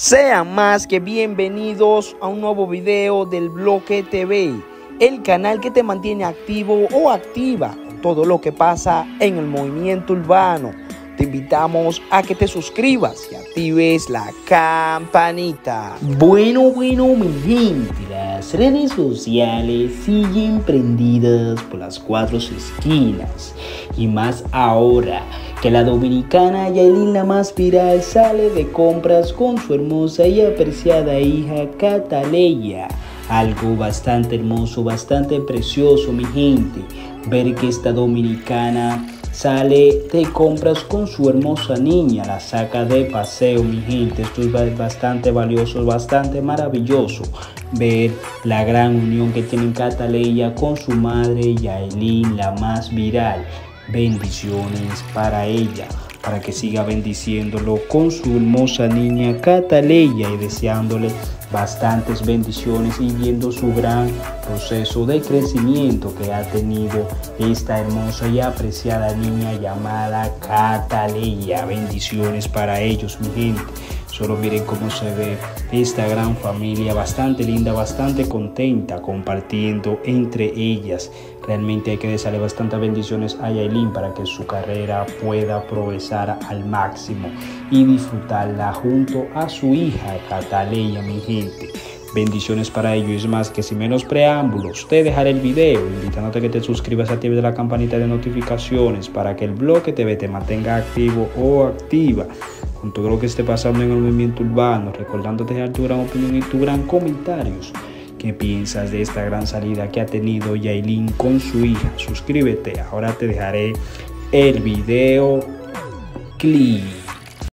Sean más que bienvenidos a un nuevo video del Bloque TV, el canal que te mantiene activo o activa todo lo que pasa en el movimiento urbano. Te invitamos a que te suscribas y actives la campanita. Bueno, bueno, mi gente, las redes sociales siguen prendidas por las cuatro esquinas. Y más ahora que la dominicana Yailin la más viral sale de compras con su hermosa y apreciada hija Cataleya. Algo bastante hermoso, bastante precioso, mi gente. Ver que esta dominicana sale de compras con su hermosa niña, la saca de paseo, mi gente. Esto es bastante valioso, bastante maravilloso. Ver la gran unión que tiene Cataleya con su madre Yailin, la más viral. Bendiciones para ella para que siga bendiciéndolo con su hermosa niña Cataleya y deseándole bastantes bendiciones y viendo su gran proceso de crecimiento que ha tenido esta hermosa y apreciada niña llamada Cataleya. Bendiciones para ellos, mi gente. Solo miren cómo se ve esta gran familia, bastante linda, bastante contenta, compartiendo entre ellas. Realmente hay que desearle bastantes bendiciones a Yailin para que su carrera pueda progresar al máximo y disfrutarla junto a su hija Cataleya, mi gente. Bendiciones para ellos. Es más que sin menos preámbulos, te dejaré el video invitándote a que te suscribas, actives la campanita de notificaciones para que el bloque TV te mantenga activo o activa con todo lo que esté pasando en el movimiento urbano, recordándote dejar tu gran opinión y tu gran comentarios. ¿Qué piensas de esta gran salida que ha tenido Yailin con su hija? Suscríbete, ahora te dejaré el video clip.